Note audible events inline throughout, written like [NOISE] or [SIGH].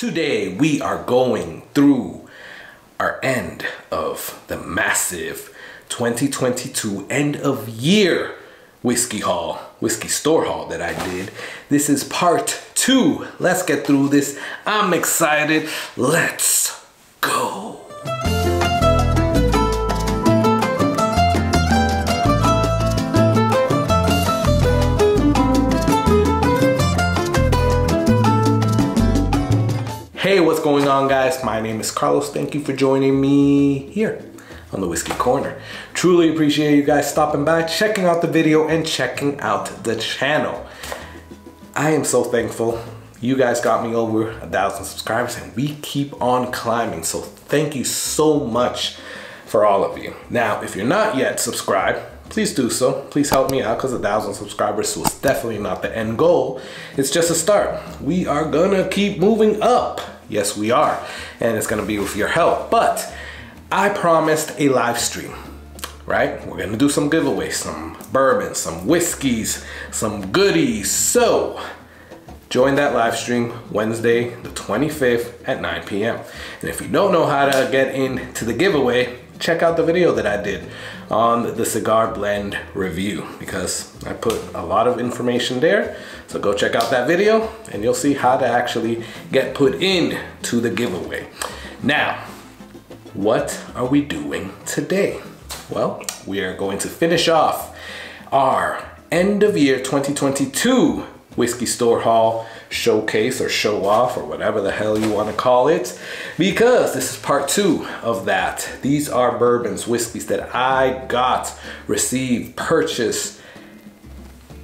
Today we are going through our end of the massive 2022 end of year whiskey haul, whiskey store haul that I did. This is part two. Let's get through this. I'm excited. Let's go. Hey, what's going on guys? My name is Carlos. Thank you for joining me here on the Whiskey Corner. Truly appreciate you guys stopping by, checking out the video, and checking out the channel. I am so thankful. You guys got me over a thousand subscribers and we keep on climbing. So thank you so much for all of you. Now, if you're not yet subscribed, please do so. Please help me out because a thousand subscribers was definitely not the end goal. It's just a start. We are gonna keep moving up. Yes, we are. And it's gonna be with your help. But I promised a live stream, right? We're gonna do some giveaways, some bourbon, some whiskeys, some goodies. So join that live stream Wednesday, the 25th at 9 p.m. And if you don't know how to get into the giveaway, check out the video that I did on the cigar blend review because I put a lot of information there. So go check out that video and you'll see how to actually get put in to the giveaway. Now, what are we doing today? Well, we are going to finish off our end of year 2022 whiskey store haul showcase or show off or whatever the hell you want to call it. Because this is part two of that. These are bourbons whiskeys that i got received purchased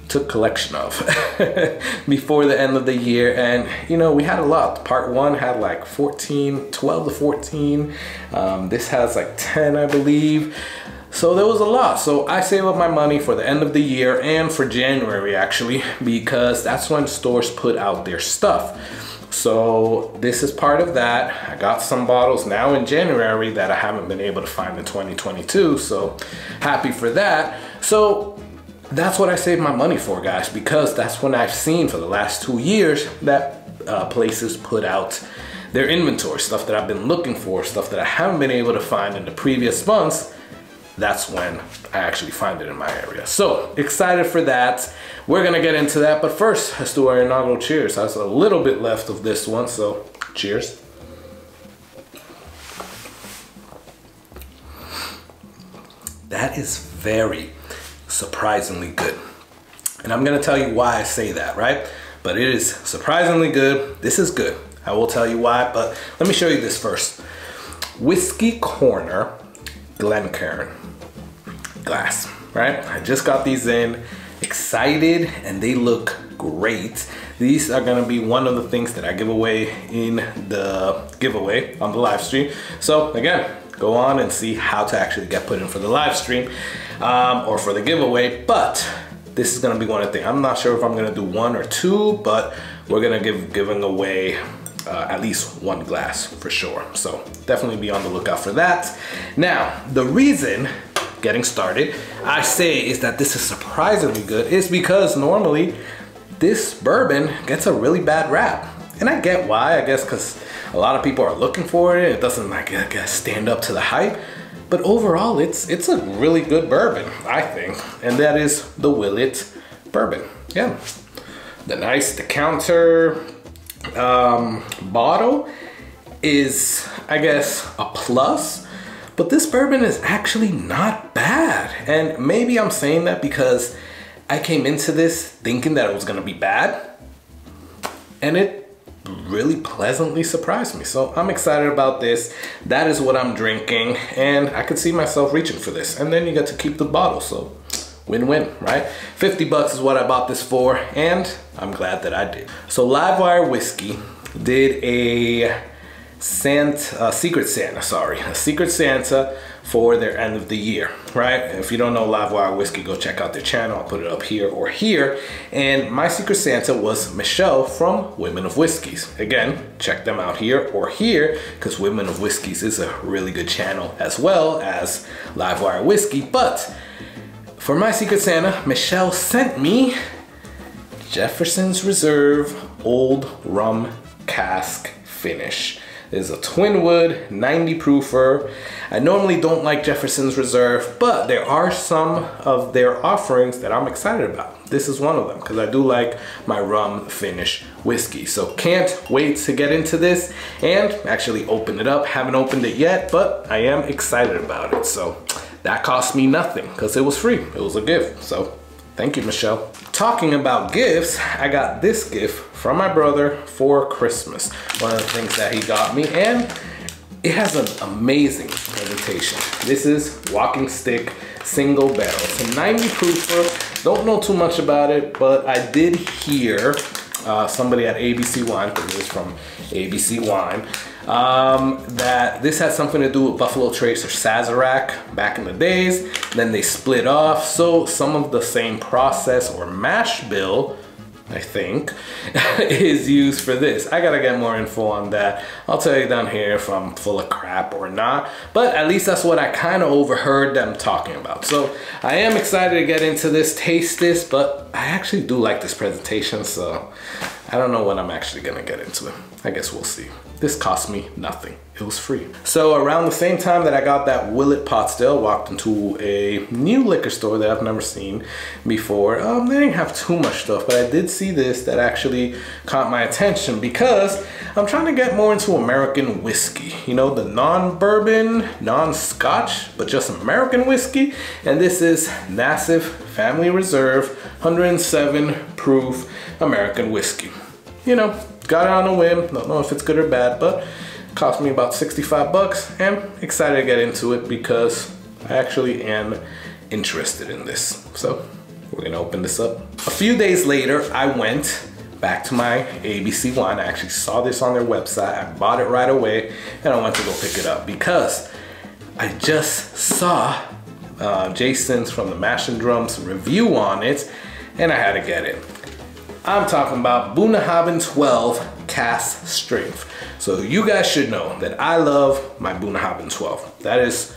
took collection of [LAUGHS] before the end of the year. And you know we had a lot. Part one had like 14 12 to 14 um, this has like 10 i believe so there was a lot. So I save up my money for the end of the year and for January actually, because that's when stores put out their stuff. So this is part of that. I got some bottles now in January that I haven't been able to find in 2022. So happy for that. So that's what I save my money for guys, because that's when I've seen for the last two years that uh, places put out their inventory, stuff that I've been looking for, stuff that I haven't been able to find in the previous months that's when I actually find it in my area. So excited for that. We're gonna get into that, but first let's do our inaugural cheers. There's a little bit left of this one, so cheers. That is very surprisingly good. And I'm gonna tell you why I say that, right? But it is surprisingly good. This is good. I will tell you why, but let me show you this first. Whiskey Corner Glencairn glass, right? I just got these in, excited, and they look great. These are gonna be one of the things that I give away in the giveaway on the live stream. So again, go on and see how to actually get put in for the live stream um, or for the giveaway. But this is gonna be one of the things. I'm not sure if I'm gonna do one or two, but we're gonna give giving away uh, at least one glass for sure. So definitely be on the lookout for that. Now, the reason getting started, I say is that this is surprisingly good is because normally this bourbon gets a really bad rap. And I get why, I guess because a lot of people are looking for it. It doesn't like stand up to the hype. But overall, it's it's a really good bourbon, I think. And that is the Willett bourbon. Yeah. The nice, the counter um, bottle is, I guess, a plus but this bourbon is actually not bad. And maybe I'm saying that because I came into this thinking that it was gonna be bad. And it really pleasantly surprised me. So I'm excited about this. That is what I'm drinking. And I could see myself reaching for this. And then you get to keep the bottle. So win-win, right? 50 bucks is what I bought this for. And I'm glad that I did. So Livewire Whiskey did a Santa, uh, Secret Santa, sorry, a Secret Santa for their end of the year, right? If you don't know Livewire Whiskey, go check out their channel. I'll put it up here or here. And my Secret Santa was Michelle from Women of Whiskeys. Again, check them out here or here because Women of Whiskeys is a really good channel as well as Livewire Whiskey. But for my Secret Santa, Michelle sent me Jefferson's Reserve Old Rum Cask finish. Is a Twinwood 90 proofer. I normally don't like Jefferson's Reserve, but there are some of their offerings that I'm excited about. This is one of them because I do like my rum finish whiskey. So can't wait to get into this and actually open it up. Haven't opened it yet, but I am excited about it. So that cost me nothing because it was free. It was a gift. So thank you, Michelle. Talking about gifts, I got this gift from my brother for Christmas. One of the things that he got me and it has an amazing presentation. This is Walking Stick Single Barrel. It's a 90 proofer. Don't know too much about it, but I did hear uh, somebody at ABC Wine, because it was from ABC Wine, um, that this had something to do with Buffalo Trace or Sazerac back in the days. Then they split off. So some of the same process or mash bill I think, [LAUGHS] is used for this. I gotta get more info on that. I'll tell you down here if I'm full of crap or not, but at least that's what I kind of overheard them talking about. So I am excited to get into this, taste this, but I actually do like this presentation, so I don't know when I'm actually gonna get into it. I guess we'll see. This cost me nothing. It was free. So around the same time that I got that Willett Pot Still, walked into a new liquor store that I've never seen before. Um, they didn't have too much stuff, but I did see this that actually caught my attention because I'm trying to get more into American whiskey. You know, the non-bourbon, non-scotch, but just American whiskey. And this is Nassif Family Reserve 107 proof American whiskey. You know, Got it on a whim, don't know if it's good or bad, but cost me about 65 bucks and excited to get into it because I actually am interested in this. So we're gonna open this up. A few days later, I went back to my ABC Wine. I actually saw this on their website. I bought it right away and I went to go pick it up because I just saw uh, Jason's from the Mash and Drums review on it and I had to get it. I'm talking about Bunnahabhain 12 Cask Strength. So you guys should know that I love my Bunnahabhain 12. That is,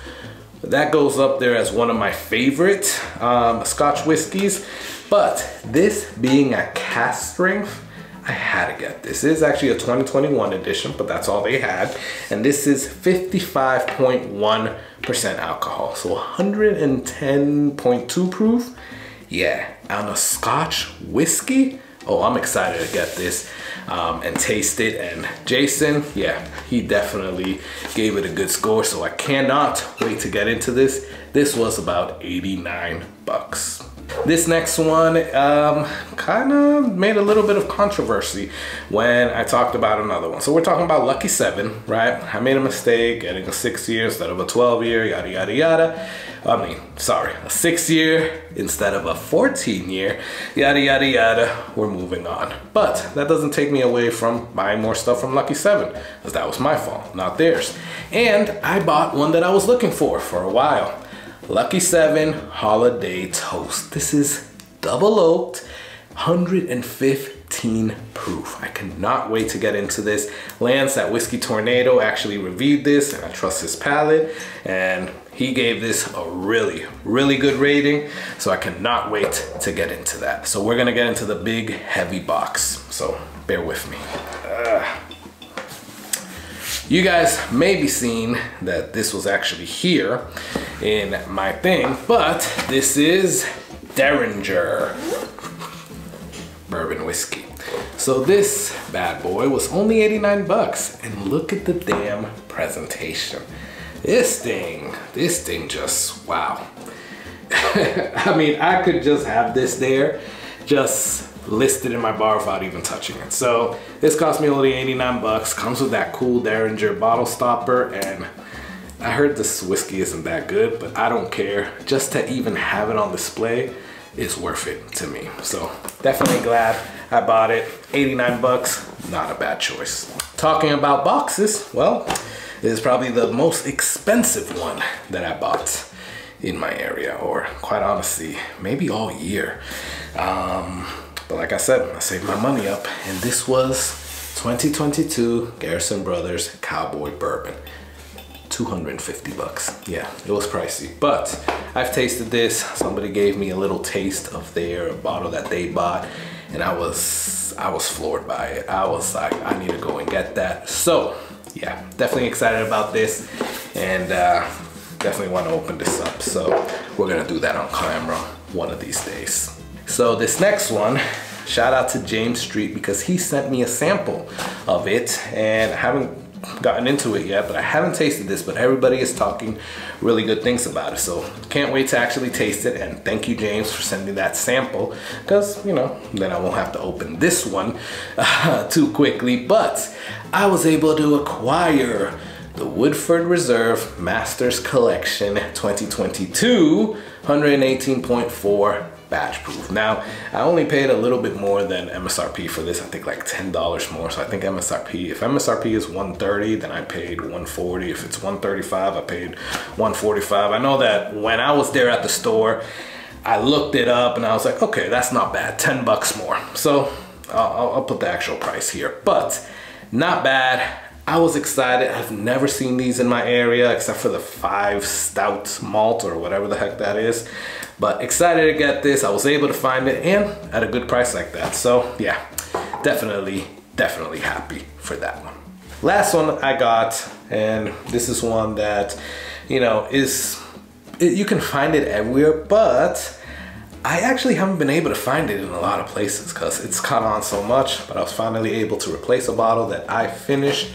that goes up there as one of my favorite um, Scotch whiskeys. But this being a cask strength, I had to get this. This is actually a 2021 edition, but that's all they had. And this is 55.1% alcohol. So 110.2 proof. Yeah, on a Scotch whiskey, oh, I'm excited to get this um, and taste it. And Jason, yeah, he definitely gave it a good score. So I cannot wait to get into this. This was about 89 bucks. This next one um, kind of made a little bit of controversy when I talked about another one. So we're talking about Lucky 7, right? I made a mistake getting a 6 year instead of a 12 year, yada, yada, yada. I mean, sorry, a 6 year instead of a 14 year, yada, yada, yada. We're moving on. But that doesn't take me away from buying more stuff from Lucky 7, because that was my fault, not theirs. And I bought one that I was looking for for a while. Lucky 7 Holiday Toast. This is double oaked, 115 proof. I cannot wait to get into this. Lance at Whiskey Tornado actually reviewed this and I trust his palate and he gave this a really, really good rating. So I cannot wait to get into that. So we're gonna get into the big heavy box. So bear with me. You guys may be seeing that this was actually here in my thing, but this is Derringer bourbon whiskey. So this bad boy was only 89 bucks and look at the damn presentation. This thing, this thing just, wow. [LAUGHS] I mean, I could just have this there, just listed in my bar without even touching it. So this cost me only 89 bucks. Comes with that cool Derringer bottle stopper and I heard this whiskey isn't that good, but I don't care. Just to even have it on display is worth it to me. So definitely glad I bought it. 89 bucks, not a bad choice. Talking about boxes, well, this is probably the most expensive one that I bought in my area, or quite honestly, maybe all year. Um, but like I said, I saved my money up and this was 2022 Garrison Brothers Cowboy Bourbon. 250 bucks. Yeah, it was pricey, but I've tasted this. Somebody gave me a little taste of their bottle that they bought and I was I was floored by it. I was like, I need to go and get that. So yeah, definitely excited about this, and uh, definitely want to open this up. So we're gonna do that on camera one of these days. So this next one, shout out to James Street because he sent me a sample of it, and I haven't gotten into it yet, but I haven't tasted this, but everybody is talking really good things about it. So can't wait to actually taste it. And thank you, James, for sending that sample because, you know, then I won't have to open this one uh, too quickly. But I was able to acquire the Woodford Reserve Masters Collection 2022 118.4 batch proof. Now, I only paid a little bit more than MSRP for this. I think like $10 more. So I think MSRP, if MSRP is 130, then I paid 140. If it's 135, I paid 145. I know that when I was there at the store, I looked it up and I was like, okay, that's not bad. 10 bucks more. So I'll, I'll put the actual price here, but not bad. I was excited. I've never seen these in my area except for the five stout malt or whatever the heck that is. But excited to get this. I was able to find it and at a good price like that. So yeah, definitely, definitely happy for that one. Last one I got, and this is one that, you know, is, it, you can find it everywhere, but I actually haven't been able to find it in a lot of places because it's caught on so much, but I was finally able to replace a bottle that I finished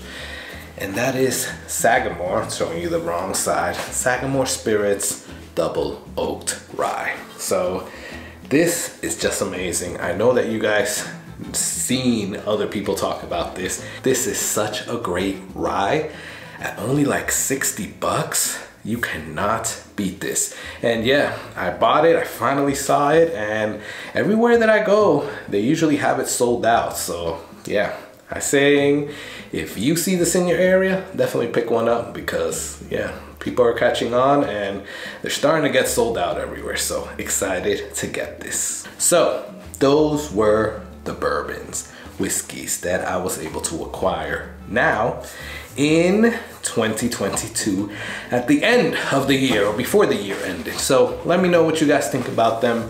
and that is Sagamore, showing you the wrong side, Sagamore Spirits double oaked rye. So this is just amazing. I know that you guys seen other people talk about this. This is such a great rye at only like 60 bucks. You cannot beat this. And yeah, I bought it, I finally saw it, and everywhere that I go, they usually have it sold out. So yeah, I saying if you see this in your area, definitely pick one up because yeah, people are catching on and they're starting to get sold out everywhere. So excited to get this. So those were the bourbons, whiskeys that I was able to acquire. Now, in 2022, at the end of the year or before the year ended. So let me know what you guys think about them.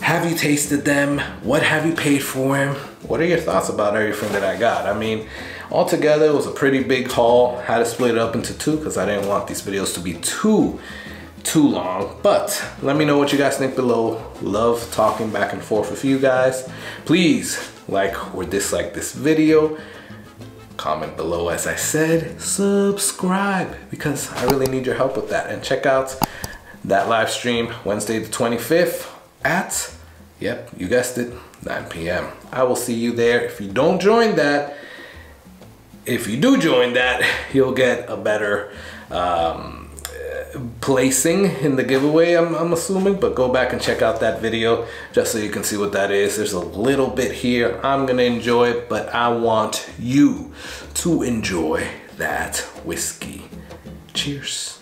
Have you tasted them? What have you paid for them? What are your thoughts about everything that I got? I mean, altogether it was a pretty big haul. Had to split it up into two because I didn't want these videos to be too, too long. But let me know what you guys think below. Love talking back and forth with you guys. Please like or dislike this video. Comment below as I said. Subscribe because I really need your help with that. And check out that live stream Wednesday the 25th at, yep, you guessed it, 9 p.m. I will see you there. If you don't join that, if you do join that, [LAUGHS] you'll get a better um, placing in the giveaway, I'm, I'm, assuming, but go back and check out that video just so you can see what that is. There's a little bit here. I'm gonna enjoy it, but I want you to enjoy that whiskey. Cheers.